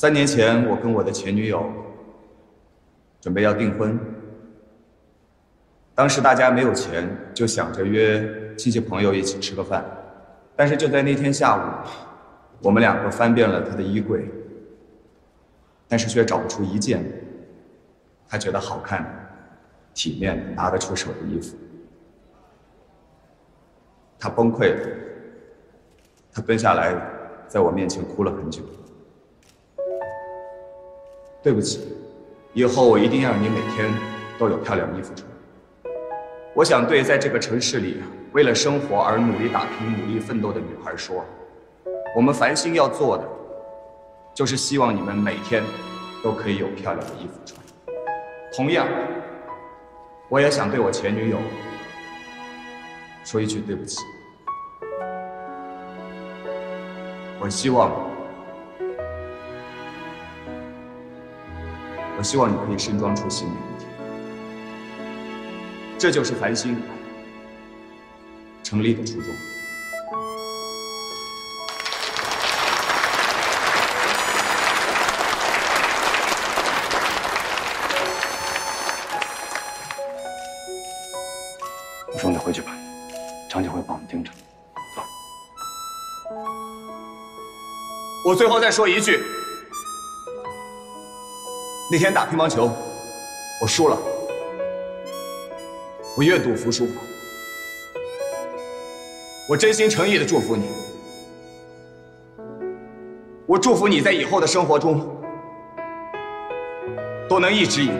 三年前，我跟我的前女友准备要订婚。当时大家没有钱，就想着约亲戚朋友一起吃个饭。但是就在那天下午，我们两个翻遍了她的衣柜，但是却找不出一件她觉得好看、体面、拿得出手的衣服。她崩溃了，她蹲下来，在我面前哭了很久。对不起，以后我一定要让你每天都有漂亮衣服穿。我想对在这个城市里为了生活而努力打拼、努力奋斗的女孩说：我们繁星要做的，就是希望你们每天都可以有漂亮的衣服穿。同样，我也想对我前女友说一句对不起。我希望。我希望你可以盛装出席每一天，这就是繁星成立的初衷。我送你回去吧，张姐会帮我们盯着。走。我最后再说一句。那天打乒乓球，我输了。我愿赌服输。我真心诚意的祝福你。我祝福你在以后的生活中都能一直赢。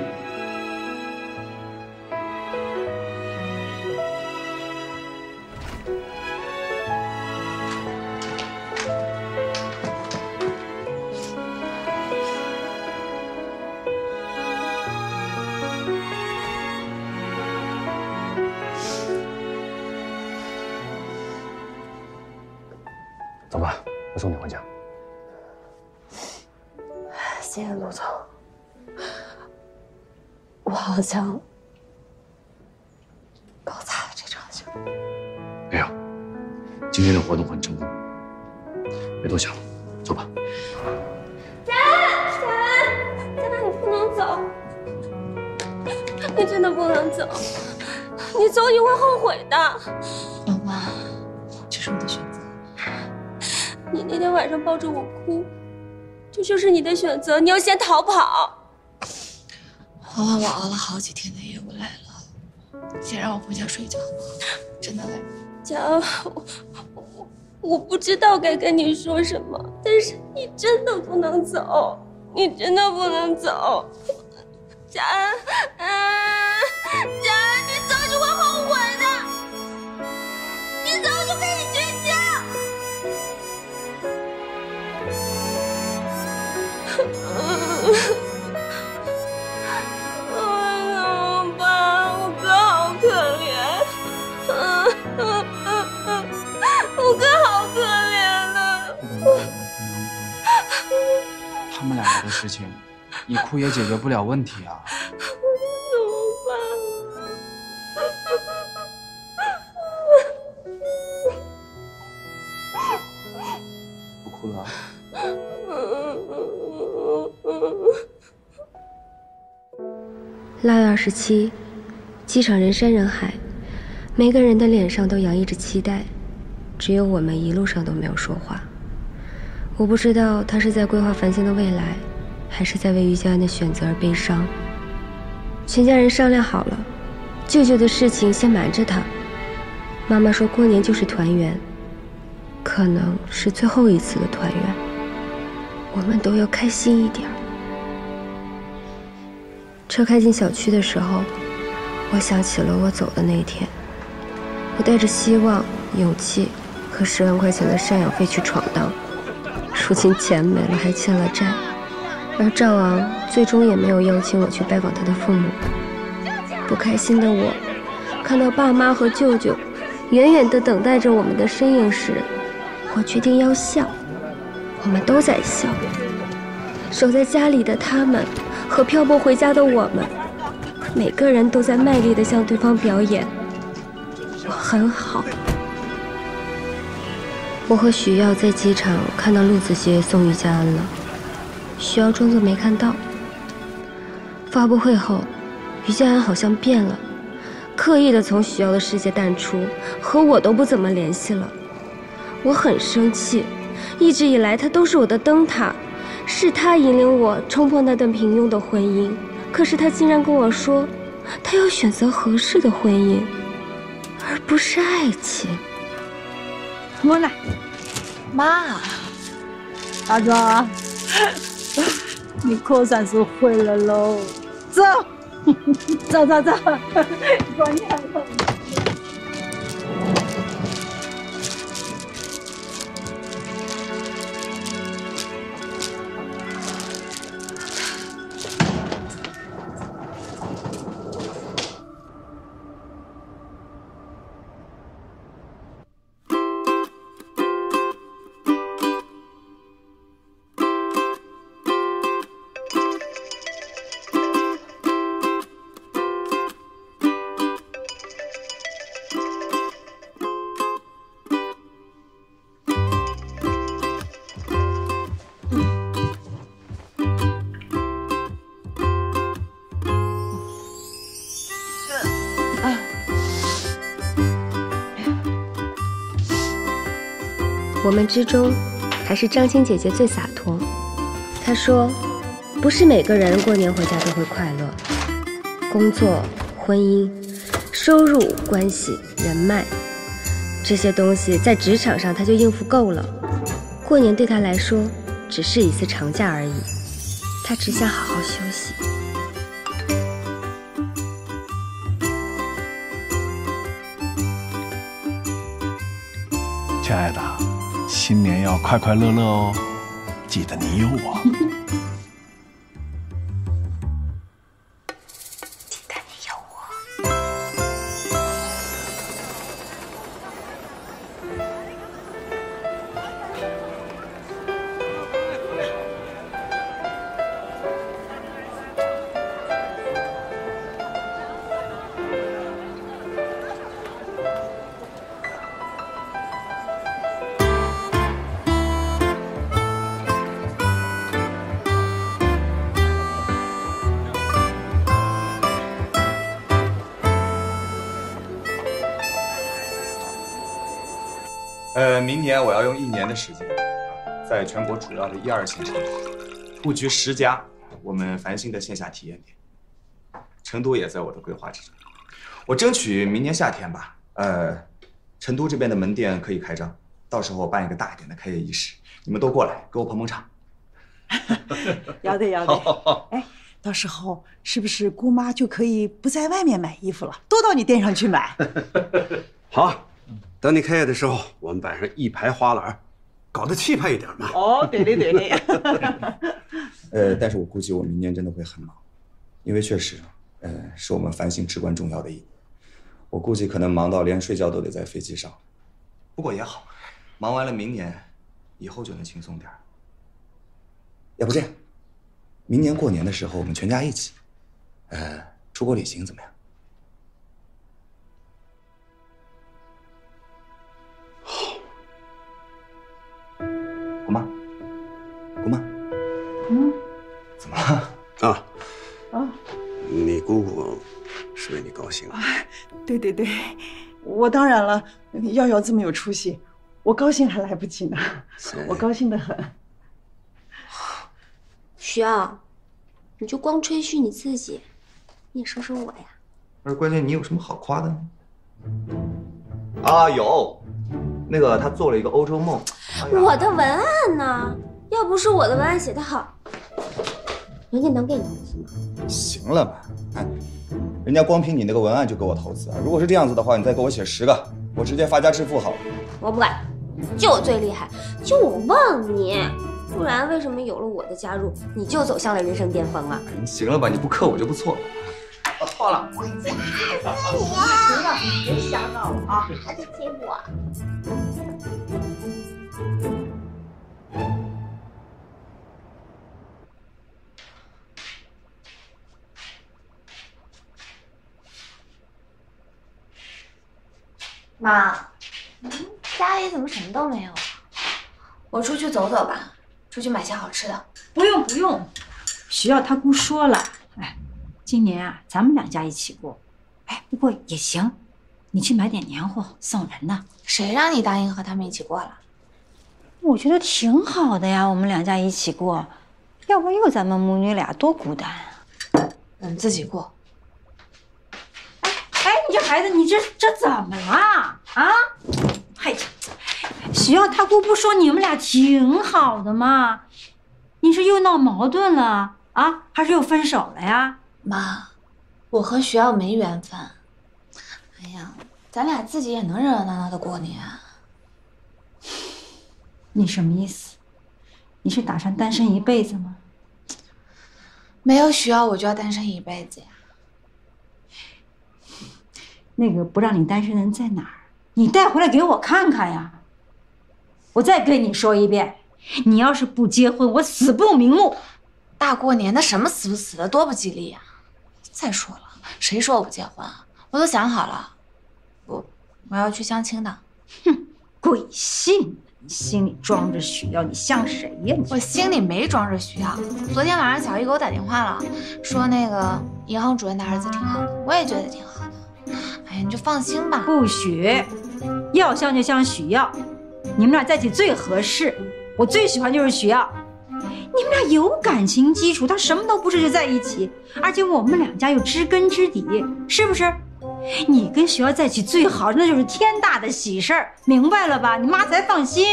好像搞砸了这场秀。没有，今天的活动很成功，别多想了，走吧。佳安，佳安，佳安，你不能走，你真的不能走，你走你会后悔的。老妈，这是我的选择。你那天晚上抱着我哭，这就是你的选择，你要先逃跑。昨晚，我熬了好几天的夜，我累了，先让我回家睡觉，真的累。佳恩，我我我不知道该跟你说什么，但是你真的不能走，你真的不能走，佳安，奶奶的事情，你哭也解决不了问题啊！不哭了。腊月二十七，机场人山人海，每个人的脸上都洋溢着期待。只有我们一路上都没有说话。我不知道他是在规划繁星的未来，还是在为于家安的选择而悲伤。全家人商量好了，舅舅的事情先瞒着他。妈妈说过年就是团圆，可能是最后一次的团圆。我们都要开心一点。车开进小区的时候，我想起了我走的那天。我带着希望、勇气。和十万块钱的赡养费去闯荡，如今钱没了，还欠了债，而赵昂最终也没有邀请我去拜访他的父母。不开心的我，看到爸妈和舅舅远远地等待着我们的身影时，我决定要笑。我们都在笑，守在家里的他们和漂泊回家的我们，每个人都在卖力地向对方表演，我很好。我和许耀在机场看到陆子杰送于家安了，许耀装作没看到。发布会后，于佳安好像变了，刻意的从许耀的世界淡出，和我都不怎么联系了。我很生气，一直以来他都是我的灯塔，是他引领我冲破那段平庸的婚姻。可是他竟然跟我说，他要选择合适的婚姻，而不是爱情。我来，妈，大壮，你可算是回来喽！走，走走走，过年了。我们之中，还是张青姐姐最洒脱。她说：“不是每个人过年回家都会快乐。工作、婚姻、收入、关系、人脉，这些东西在职场上她就应付够了。过年对她来说，只是一次长假而已。她只想好好休息。”要快快乐乐哦，记得你有我。呃，明年我要用一年的时间，在全国主要的一二线城市布局十家我们繁星的线下体验店，成都也在我的规划之中。我争取明年夏天吧，呃，成都这边的门店可以开张，到时候我办一个大一点的开业仪式，你们都过来给我捧捧场。要得要得。哎，到时候是不是姑妈就可以不在外面买衣服了，都到你店上去买？好，等你开业的时候，我们摆上一排花篮，搞得气派一点嘛。哦，对的对的。呃，但是我估计我明年真的会很忙，因为确实，呃，是我们繁星至关重要的一年。我估计可能忙到连睡觉都得在飞机上。不过也好，忙完了明年，以后就能轻松点。要不这样，明年过年的时候我们全家一起，呃，出国旅行怎么样？啊，啊，你姑姑是为你高兴啊。对对对，我当然了，耀耀这么有出息，我高兴还来不及呢，我高兴的很。徐傲，你就光吹嘘你自己，你也说说我呀。而关键你有什么好夸的呢？啊，有，那个他做了一个欧洲梦。哎我的文案呢？要不是我的文案写得好，人家能给你投资吗？行了吧？哎，人家光凭你那个文案就给我投资啊！如果是这样子的话，你再给我写十个，我直接发家致富好了。我不管，就我最厉害，就我旺你，不然为什么有了我的加入，你就走向了人生巅峰啊？你行了吧？你不克我就不错了。我错了。行了，别瞎闹了啊！还得亲我。妈，家里怎么什么都没有啊？我出去走走吧，出去买些好吃的。不用不用，徐耀他姑说了，哎，今年啊咱们两家一起过，哎，不过也行，你去买点年货送人呢。谁让你答应和他们一起过了？我觉得挺好的呀，我们两家一起过，要不然又咱们母女俩多孤单啊。我们自己过。孩子，你这这怎么了啊？嗨，徐耀他姑不说你们俩挺好的吗？你是又闹矛盾了啊，还是又分手了呀？妈，我和徐耀没缘分。哎呀，咱俩自己也能热热闹闹的过年。你什么意思？你是打算单身一辈子吗？没有徐耀，我就要单身一辈子呀。那个不让你单身的人在哪儿？你带回来给我看看呀！我再跟你说一遍，你要是不结婚，我死不瞑目。大过年的，什么死不死的，多不吉利呀！再说了，谁说我不结婚啊？我都想好了，我我要去相亲的。哼，鬼信！你心里装着许耀，你像谁呀？你我心里没装着许耀。昨天晚上小玉给我打电话了，说那个银行主任的儿子挺好的，我也觉得挺好的。哎呀，你就放心吧。不许，要相就相许耀，你们俩在一起最合适。我最喜欢就是许耀，你们俩有感情基础，他什么都不是就在一起，而且我们两家又知根知底，是不是？你跟许耀在一起最好，那就是天大的喜事儿，明白了吧？你妈才放心。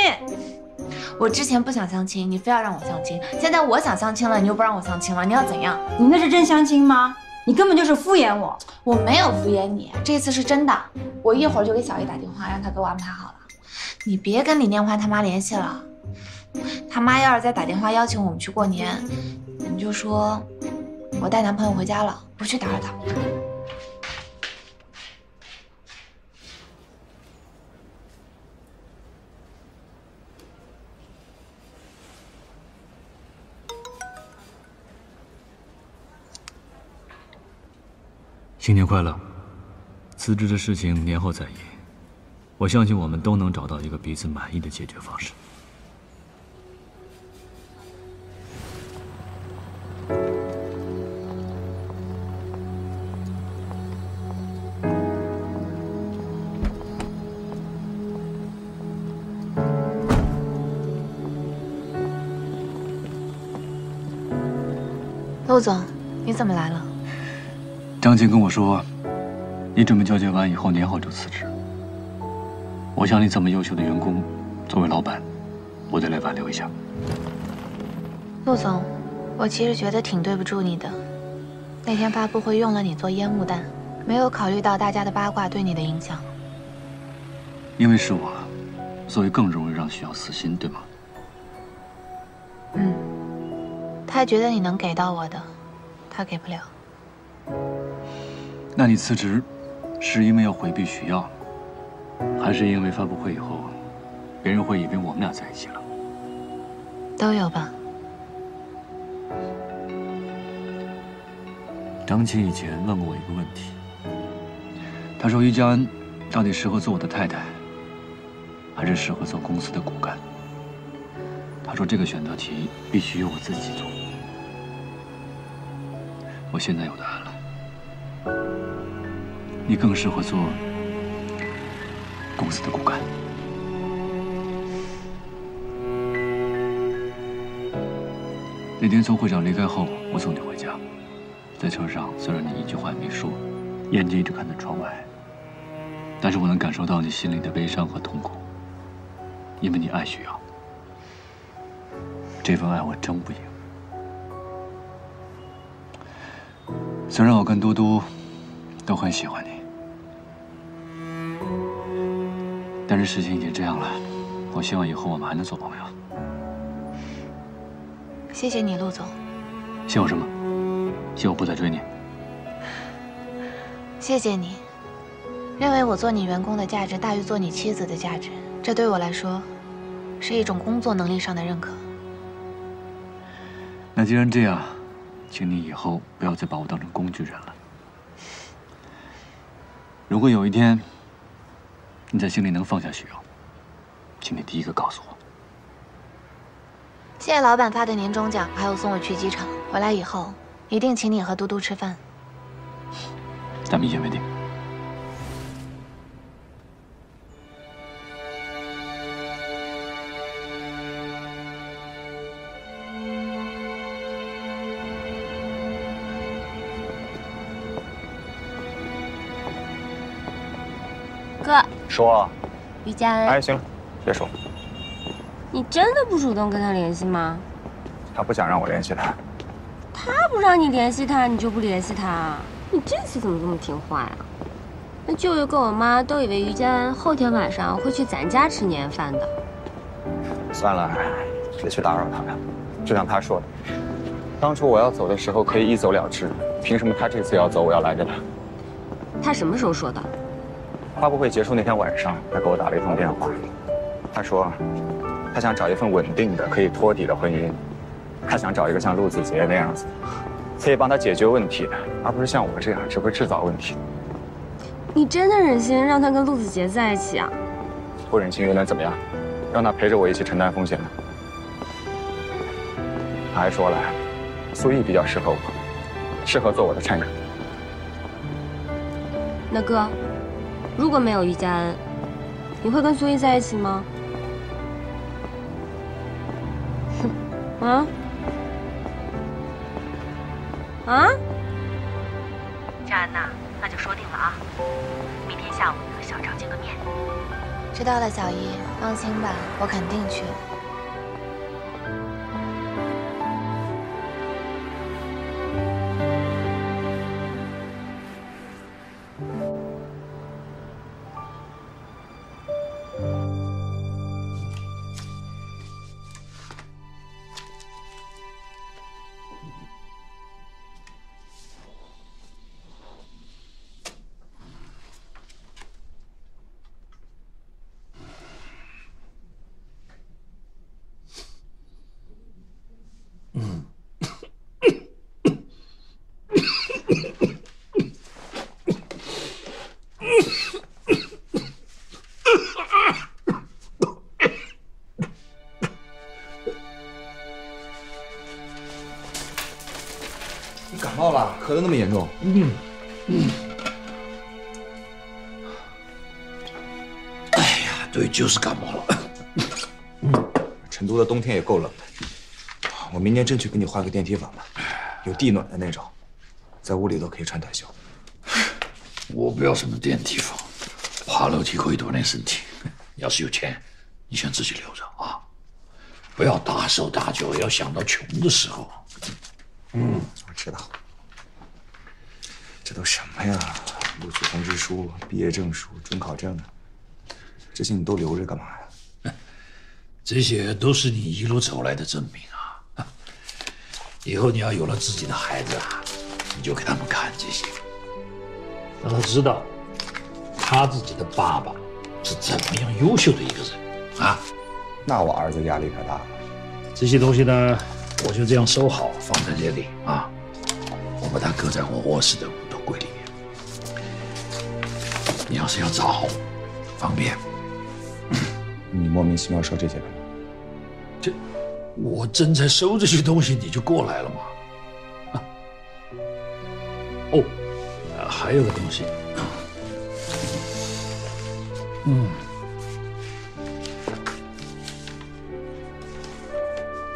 我之前不想相亲，你非要让我相亲，现在我想相亲了，你又不让我相亲了，你要怎样？你那是真相亲吗？你根本就是敷衍我。我没有敷衍你，这次是真的。我一会儿就给小姨打电话，让她给我安排好了。你别跟李念欢他妈联系了，他妈要是再打电话邀请我们去过年，你就说我带男朋友回家了，不去打扰他。新年快乐！辞职的事情年后再议，我相信我们都能找到一个彼此满意的解决方式。陆总，你怎么来了？张琴跟我说，你准备交接完以后年后就辞职。我想你这么优秀的员工，作为老板，我得来挽留一下。陆总，我其实觉得挺对不住你的。那天发布会用了你做烟雾弹，没有考虑到大家的八卦对你的影响。因为是我，所以更容易让徐瑶死心，对吗？嗯，他觉得你能给到我的，他给不了。那你辞职，是因为要回避许耀，还是因为发布会以后，别人会以为我们俩在一起了？都有吧。张琪以前问过我一个问题，他说于佳恩到底适合做我的太太，还是适合做公司的骨干？他说这个选择题必须由我自己做。我现在有答案了，你更适合做公司的骨干。那天从会长离开后，我送你回家，在车上虽然你一句话也没说，眼睛一直看着窗外，但是我能感受到你心里的悲伤和痛苦，因为你爱徐瑶，这份爱我争不赢。虽然我跟嘟嘟都很喜欢你，但是事情已经这样了，我希望以后我们还能做朋友。谢谢你，陆总。谢我什么？谢我不再追你。谢谢你，认为我做你员工的价值大于做你妻子的价值，这对我来说是一种工作能力上的认可。那既然这样，请你以后不要再把我当成工具人了。如果有一天你在心里能放下许瑶，请你第一个告诉我。谢谢老板发的年终奖，还有送我去机场。回来以后一定请你和嘟嘟吃饭。咱们一言为定。哥，说，于佳恩，哎，行了，别说，你真的不主动跟他联系吗？他不想让我联系他。他不让你联系他，你就不联系他？你这次怎么这么听话呀？那舅舅跟我妈都以为于佳恩后天晚上会去咱家吃年夜饭的。算了，别去打扰他了。就像他说的，当初我要走的时候可以一走了之，凭什么他这次要走，我要拦着他？他什么时候说的？发布会结束那天晚上，他给我打了一通电话。他说，他想找一份稳定的、可以托底的婚姻。他想找一个像陆子杰那样子，可以帮他解决问题，而不是像我这样只会制造问题。你真的忍心让他跟陆子杰在一起啊？不忍心又能怎么样？让他陪着我一起承担风险呢？他还说了，苏毅比较适合我，适合做我的衬人。那哥，如果没有于佳恩，你会跟苏毅在一起吗？哼，啊？啊？佳恩呐，那就说定了啊，明天下午你和小赵见个面。知道了，小姨，放心吧，我肯定去。咳得那么严重？嗯嗯。哎呀，对，就是感冒了。成都的冬天也够冷的，我明年争取给你换个电梯房吧，有地暖的那种，在屋里都可以穿短袖。我不要什么电梯房，爬楼梯可以锻炼身体。要是有钱，你先自己留着啊，不要大手大脚，要想到穷的时候。嗯，我知道。这都什么呀？录取通知书、毕业证书、准考证，这些你都留着干嘛呀？这些都是你一路走来的证明啊！以后你要有了自己的孩子啊，你就给他们看这些，让他知道他自己的爸爸是怎么样优秀的一个人啊！那我儿子压力可大了。这些东西呢，我就这样收好，放在这里啊。我把它搁在我卧室的。你要是要找，方便。你莫名其妙说这些干嘛？这，我正在收这些东西，你就过来了嘛。啊，哦，呃还有个东西，嗯，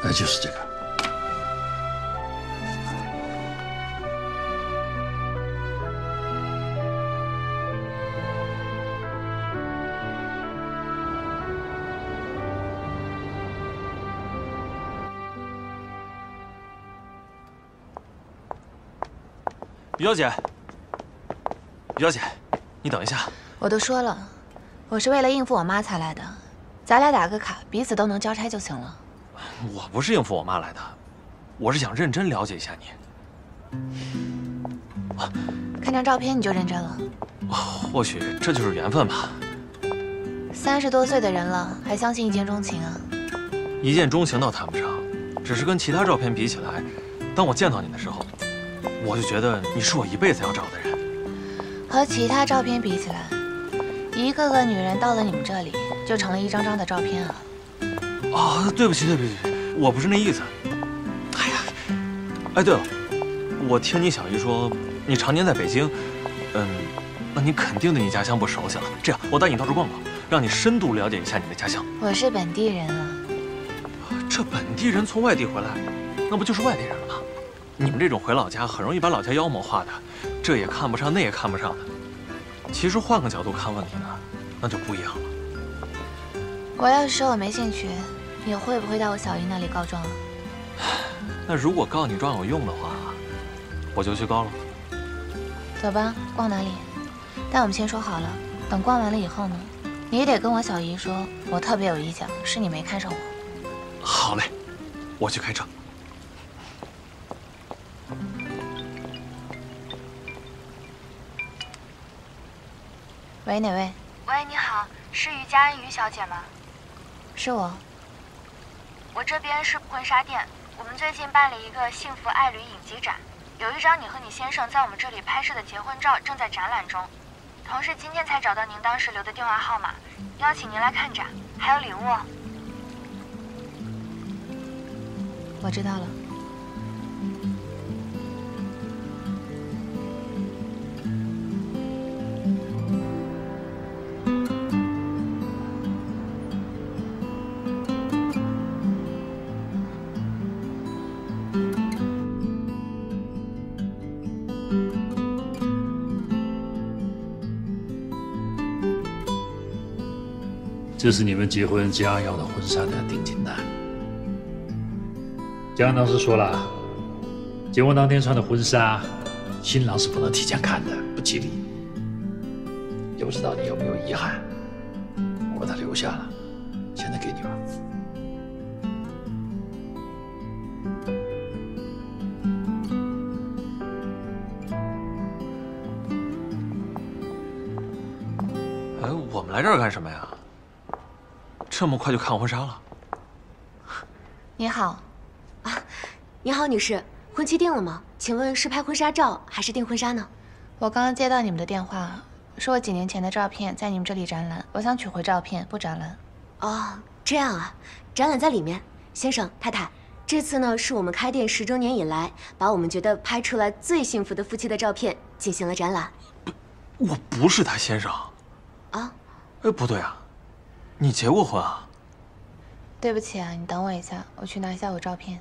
那就是这个。于小姐，于小姐，你等一下。我都说了，我是为了应付我妈才来的，咱俩打个卡，彼此都能交差就行了。我不是应付我妈来的，我是想认真了解一下你。看张照片你就认真了？或许这就是缘分吧。三十多岁的人了，还相信一见钟情啊？一见钟情倒谈不上，只是跟其他照片比起来，当我见到你的时候，我就觉得你是我一辈子要找的人。和其他照片比起来，一个个女人到了你们这里，就成了一张张的照片啊。啊，对不起，对不起，我不是那意思。哎呀，哎，对了，我听你小姨说你常年在北京，嗯，那你肯定对你家乡不熟悉了。这样，我带你到处逛逛，让你深度了解一下你的家乡。我是本地人啊。这本地人从外地回来，那不就是外地人？你们这种回老家很容易把老家妖魔化的，这也看不上，那也看不上的。其实换个角度看问题呢，那就不一样了。我要是说我没兴趣，你会不会到我小姨那里告状啊？那如果告你状有用的话，我就去告了。走吧，逛哪里？但我们先说好了，等逛完了以后呢，你也得跟我小姨说，我特别有意见，是你没看上我。好嘞，我去开车。喂，哪位？喂，你好，是于佳恩于小姐吗？是我。我这边是婚纱店，我们最近办了一个幸福爱侣影集展，有一张你和你先生在我们这里拍摄的结婚照正在展览中。同事今天才找到您当时留的电话号码，邀请您来看展，还有礼物。我知道了。这是你们结婚将要的婚纱的定金单。江当时说了，结婚当天穿的婚纱，新郎是不能提前看的，不吉利。也不知道你有没有遗憾，我把它留下了，现在给你吧。哎，我们来这儿干什么呀？这么快就看婚纱了？你好，啊，你好，女士，婚期定了吗？请问是拍婚纱照还是订婚纱呢？我刚刚接到你们的电话，说我几年前的照片在你们这里展览，我想取回照片，不展览。哦，这样啊，展览在里面。先生太太，这次呢是我们开店十周年以来，把我们觉得拍出来最幸福的夫妻的照片进行了展览。我不是他先生。啊？哎，不对啊，你结过婚啊？对不起啊，你等我一下，我去拿一下我照片。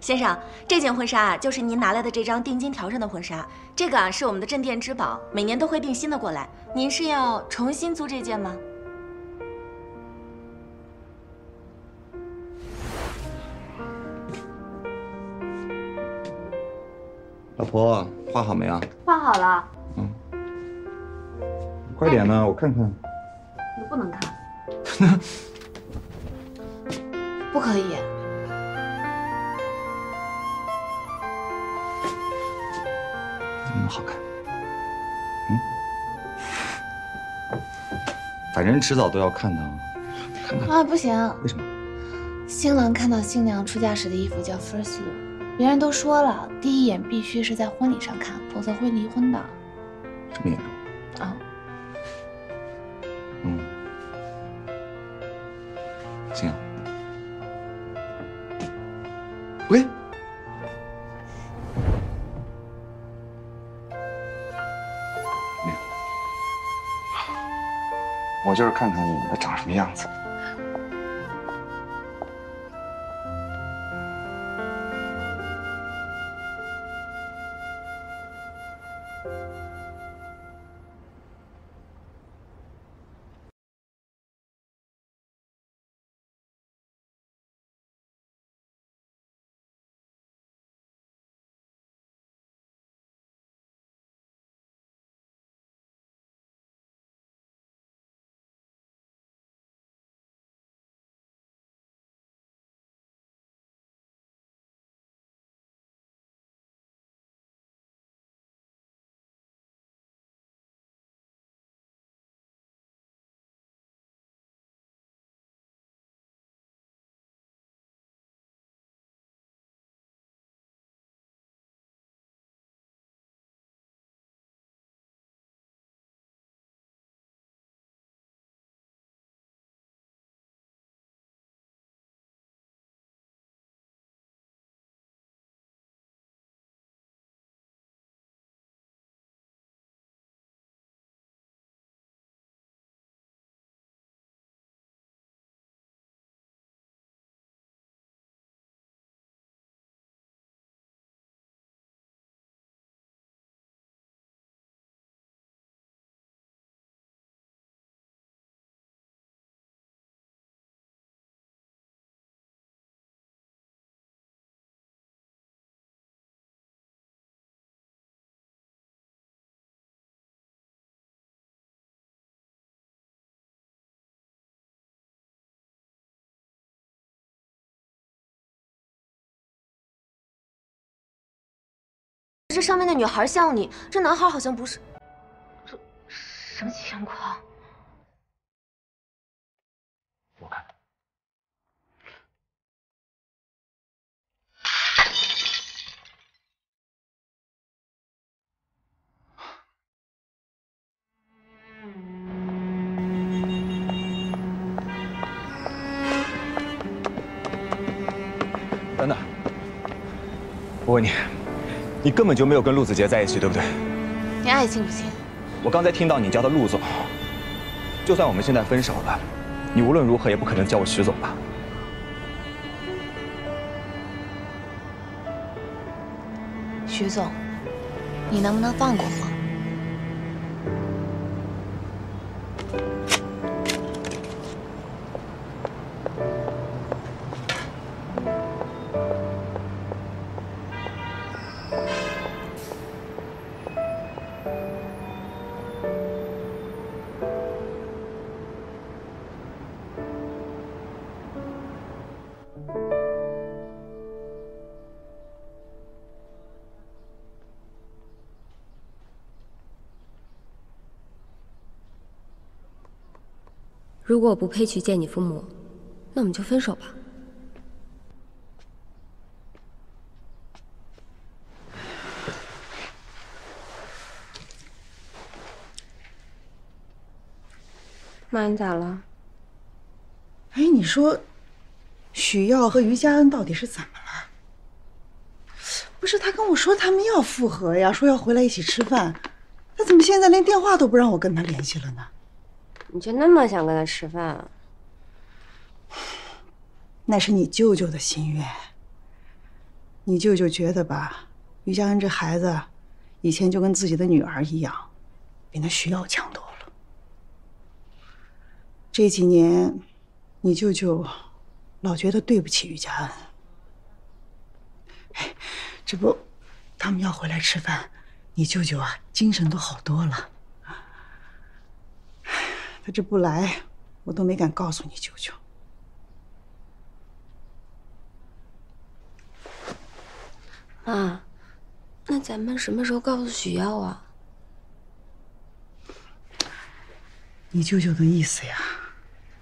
先生，这件婚纱啊，就是您拿来的这张定金条上的婚纱。这个啊，是我们的镇店之宝，每年都会订新的过来。您是要重新租这件吗？老婆，画好没啊？画好了。嗯。快点呢，我看看。你不能看。不可以。怎么好看？嗯。反正迟早都要看的。看看。啊，不行。为什么？新郎看到新娘出嫁时的衣服叫 first look，别人都说了，第一眼必须是在婚礼上看，否则会离婚的。这么严重？啊。嗯。行。喂。没有。我就是看看他长什么样子。这上面的女孩像你，这男孩好像不是。这什么情况？我看。等等，我问你，你根本就没有跟陆子杰在一起，对不对？你爱信不信？我刚才听到你叫他陆总，就算我们现在分手了，你无论如何也不可能叫我徐总吧？徐总，你能不能放过我？如果我不配去见你父母，那我们就分手吧。妈，你咋了？哎，你说，许耀和于佳恩到底是怎么了？不是他跟我说他们要复合呀，说要回来一起吃饭，他怎么现在连电话都不让我跟他联系了呢？你就那么想跟他吃饭啊？那是你舅舅的心愿。你舅舅觉得吧，于佳恩这孩子，以前就跟自己的女儿一样，比那徐耀强多了。这几年，你舅舅老觉得对不起于佳恩。哎，这不，他们要回来吃饭，你舅舅啊，精神都好多了。他这不来，我都没敢告诉你舅舅。妈，那咱们什么时候告诉许耀啊？你舅舅的意思呀，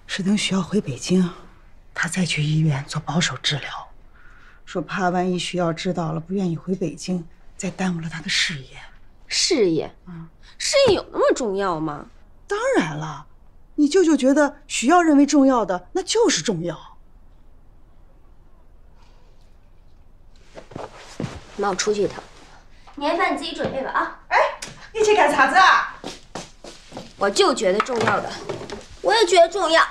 是等许耀回北京，他再去医院做保守治疗，说怕万一许耀知道了，不愿意回北京，再耽误了他的事业。事业？啊，事业有那么重要吗？当然了，你舅舅觉得许耀认为重要的，那就是重要。妈，我出去一趟。年饭你自己准备吧啊！哎，你去干啥子啊？我就觉得重要的，我也觉得重要。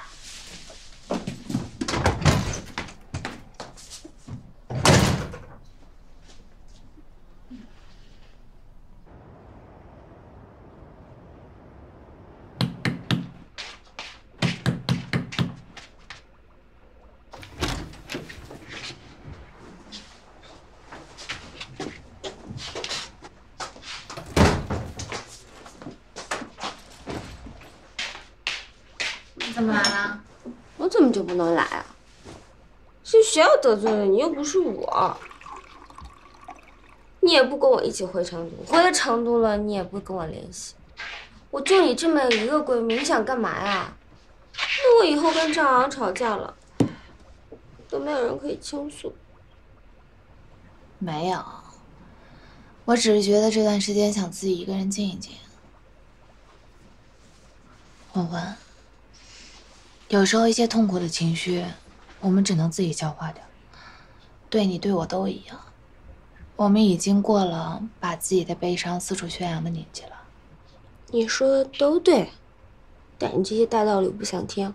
你怎么来了？我怎么就不能来啊？是学校得罪了你，又不是我。你也不跟我一起回成都，回了成都了，你也不跟我联系。我就你这么一个闺蜜，你想干嘛呀？那我以后跟赵昂吵架了，都没有人可以倾诉。没有，我只是觉得这段时间想自己一个人静一静。文文，有时候一些痛苦的情绪，我们只能自己消化掉。对你对我都一样，我们已经过了把自己的悲伤四处宣扬的年纪了。你说的都对，但你这些大道理我不想听。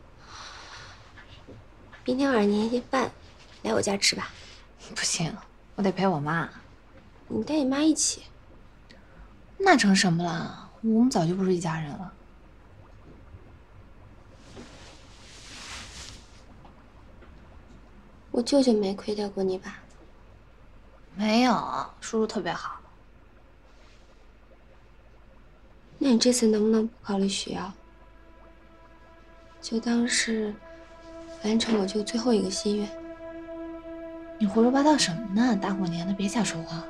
明天晚上年夜饭，来我家吃吧。不行，我得陪我妈。你带你妈一起。那成什么了？我们早就不是一家人了。我舅舅没亏待过你吧？没有，叔叔特别好。那你这次能不能不考虑许耀？就当是完成我舅最后一个心愿。你胡说八道什么呢？大过年的别瞎说话。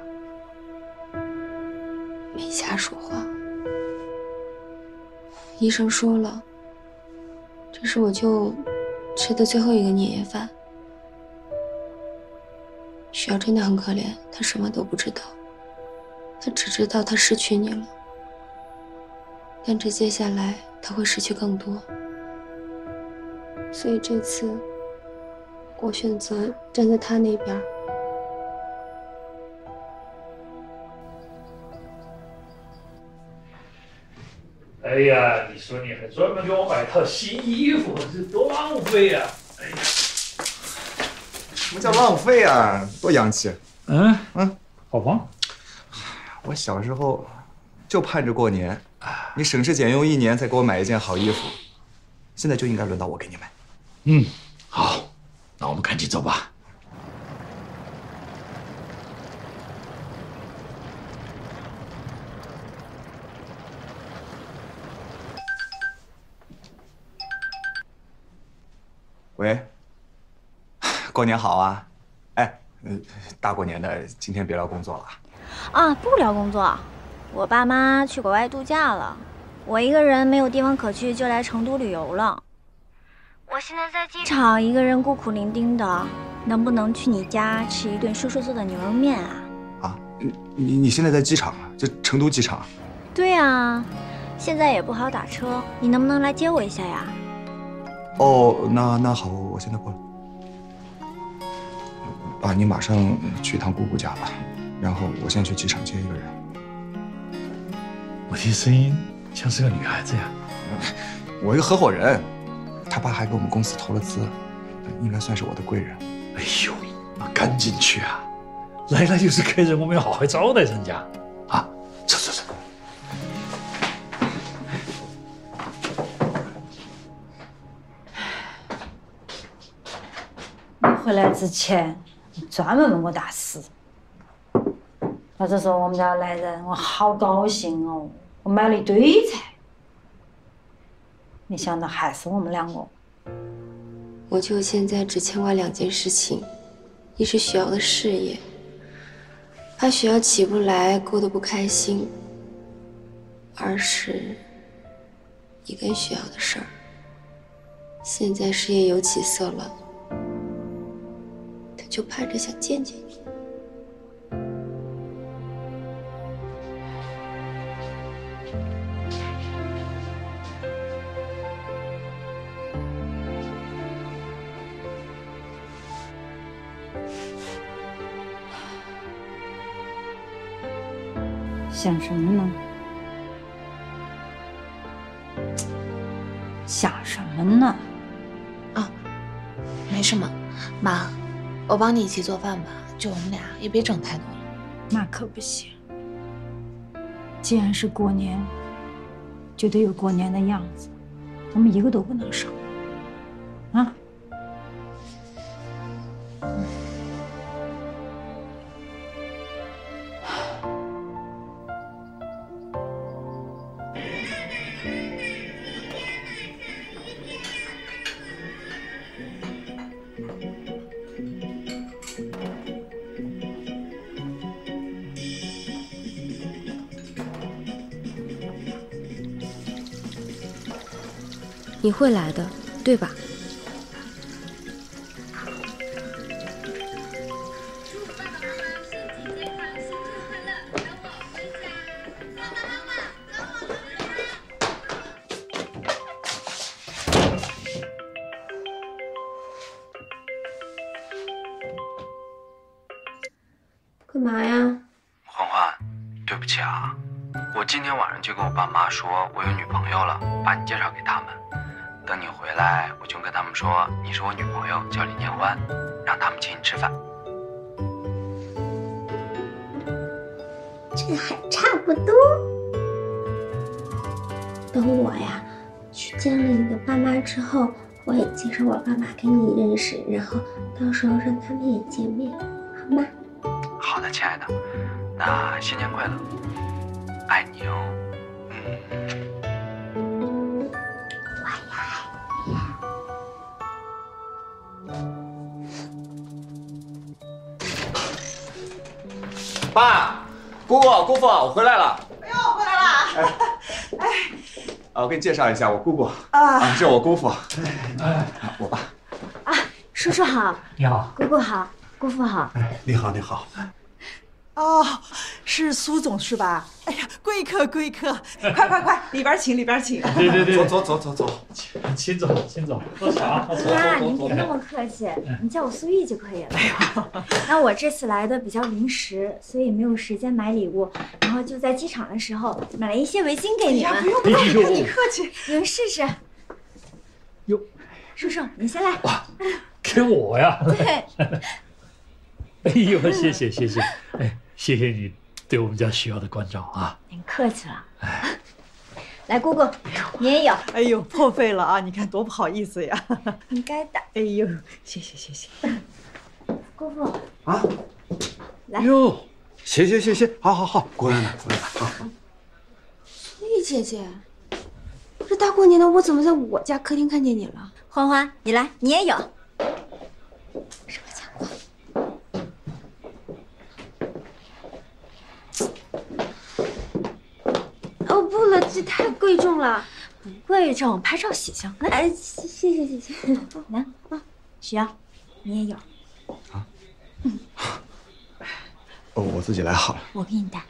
没瞎说话。医生说了，这是我舅吃的最后一个年夜饭。雪瑶真的很可怜，她什么都不知道，她只知道她失去你了，但这接下来她会失去更多。所以这次，我选择站在她那边。哎呀，你说你还专门给我买套新衣服，这多浪费！呀，什么叫浪费啊？多洋气！嗯嗯，好吗？我小时候就盼着过年，你省吃俭用一年才给我买一件好衣服，现在就应该轮到我给你买。嗯，好，那我们赶紧走吧。喂，过年好啊！哎，呃，大过年的，今天别聊工作了。啊，不聊工作，我爸妈去国外度假了，我一个人没有地方可去，就来成都旅游了。我现在在机场，一个人孤苦伶仃的，能不能去你家吃一顿叔叔做的牛肉面啊？啊，你你你现在在机场啊？就成都机场？对啊，现在也不好打车，你能不能来接我一下呀？哦，那那好，我现在过来。爸，你马上去一趟姑姑家吧，然后我先去机场接一个人。我听声音像是个女孩子呀。我一个合伙人，他爸还给我们公司投了资，应该算是我的贵人。哎呦，那赶紧去啊！来了就是客人，我们要好好招待人家啊！走走走。你回来之前，你专门问我大事。老子说我们家来人，我好高兴哦，我买了一堆菜。没想到还是我们两个。我舅现在只牵挂两件事情，一是许瑶的事业，怕许瑶起不来，过得不开心；二是你跟许瑶的事儿。现在事业有起色了，就盼着想见见你。想什么呢？想什么呢？啊，没什么，妈，我帮你一起做饭吧，就我们俩，也别整太多了。那可不行。既然是过年，就得有过年的样子，我们一个都不能少。啊？你会来的，对吧？然后到时候让他们也见面，好吗？好的，亲爱的，那新年快乐，爱你哦。爸，姑姑，姑父，我回来了。哎呦，啊，我给你介绍一下，我姑姑。啊。这是我姑父，哎，我爸。叔叔好，你好，姑姑好，姑父好。哎你好，你好。哦，是苏总是吧？哎呀，贵客贵客，快快快，里边请里边请。对对对，走走走走走，秦总，秦总，多谢啊，妈，您别那么客气，你叫我苏玉就可以了。那我这次来的比较临时，所以没有时间买礼物，然后就在机场的时候买了一些围巾给你们。不用不用你客气，你们试试。哟，叔叔，你先来。给我呀？对，哎呦，谢谢谢谢，哎，谢谢你对我们家学校的关照啊。您客气了。来，姑姑，你也有。哎呦，破费了啊！你看多不好意思呀。应该的。哎呦，谢谢谢谢。姑父，啊，来。哟，谢谢谢谢，好好好，过来了过来了，好。所以姐姐，这大过年的，我怎么在我家客厅看见你了？欢欢，你来，你也有。哦不了，这太贵重了。不贵重，拍照喜庆。来，哎，谢谢谢谢。来啊，许瑶，你也有。啊哦，我自己来好了。我给你带。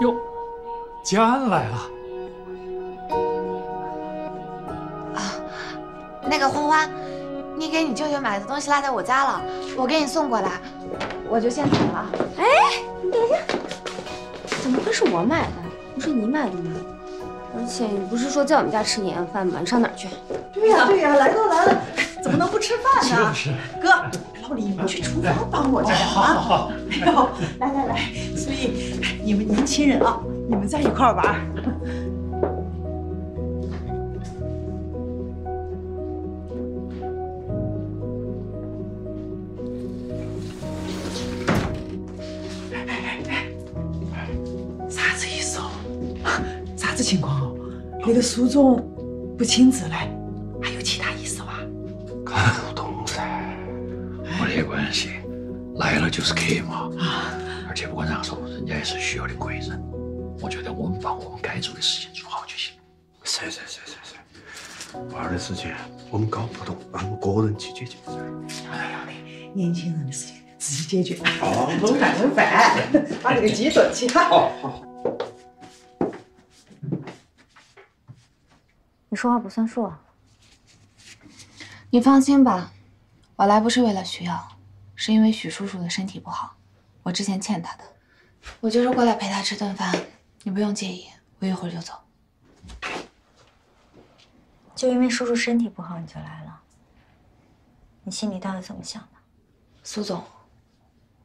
哟，佳安来了。那个欢欢，你给你舅舅买的东西落在我家了，我给你送过来，我就先走了。哎，你等一下，怎么会是我买的？不是你买的吗？而且你不是说在我们家吃年夜饭吗？你上哪儿去？对呀对呀，来都来了，怎么能不吃饭呢？是是哥，老李，你们去厨房帮我去好好好啊！哎呦，来来来，所以你们年轻人啊，你们在一块儿玩。个苏总不亲自来，还有其他意思哇？看不懂噻，没得关系，来了就是客嘛。啊而且不管咋说，人家也是需要的贵人。我觉得我们把我们该做的事情做好就行。是是是是是，娃儿的事情我们搞不懂，让我们个人去解决。哎呀，年轻人的事情自己解决。哦，弄饭弄饭，把这个鸡炖起哈。好好。你说话不算数啊！你放心吧，我来不是为了徐瑶，是因为许叔叔的身体不好，我之前欠他的，我就是过来陪他吃顿饭，你不用介意，我一会儿就走。就因为叔叔身体不好你就来了，你心里到底怎么想的？苏总，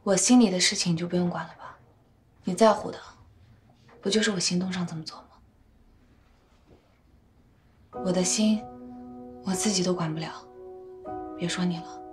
我心里的事情你就不用管了吧？你在乎的，不就是我行动上怎么做？我的心，我自己都管不了，别说你了。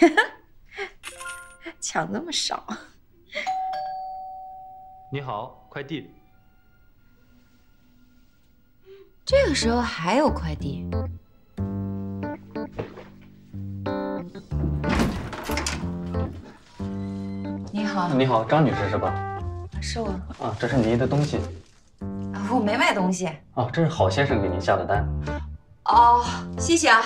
抢那么少，你好，快递。这个时候还有快递？你好，你好，张女士是吧？是我。啊，这是您的东西。啊我没买东西。哦，这是郝先生给您下的单。哦，谢谢啊。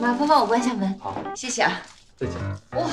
麻烦帮我关一下门。好，谢谢啊。再见。哇！